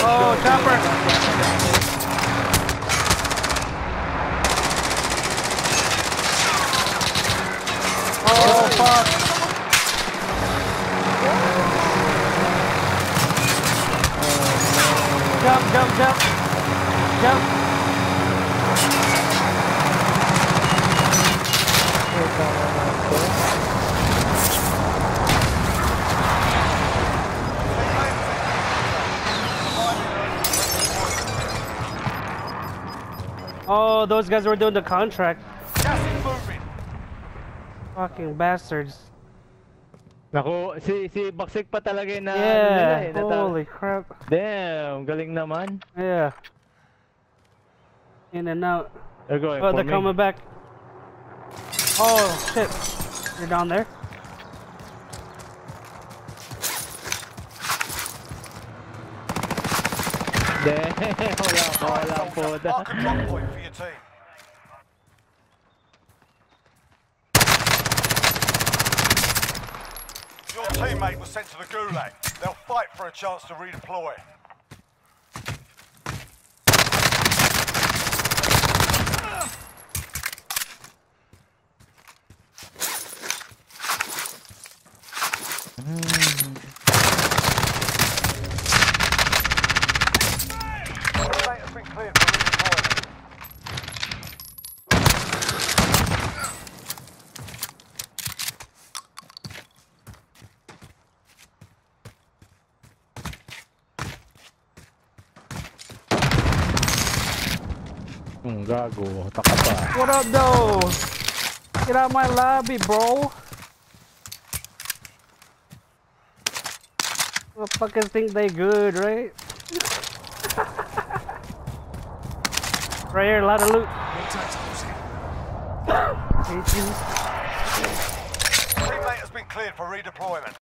Oh, chopper! Oh, fuck! Oh, jump, jump, jump! Jump! Oh, those guys were doing the contract. Gas is moving. Fucking bastards. Naku, si si Baksik pa talaga na ano nila Yeah, eh. holy crap. Damn, galing naman. Yeah. In and out. They're going Oh, they're me. coming back. Oh, shit. You're down there? Damn, pa, wala po. Mark a point for your team. Your teammate was sent to the gulag. They'll fight for a chance to redeploy. Teammate has been cleared for redeployment. Hmm, gago, taka pa. What up, though? Get out my lobby, bro. Motherfuckers think they good, right? right here, a lot of loot. Thank you. Teammate has been cleared for redeployment.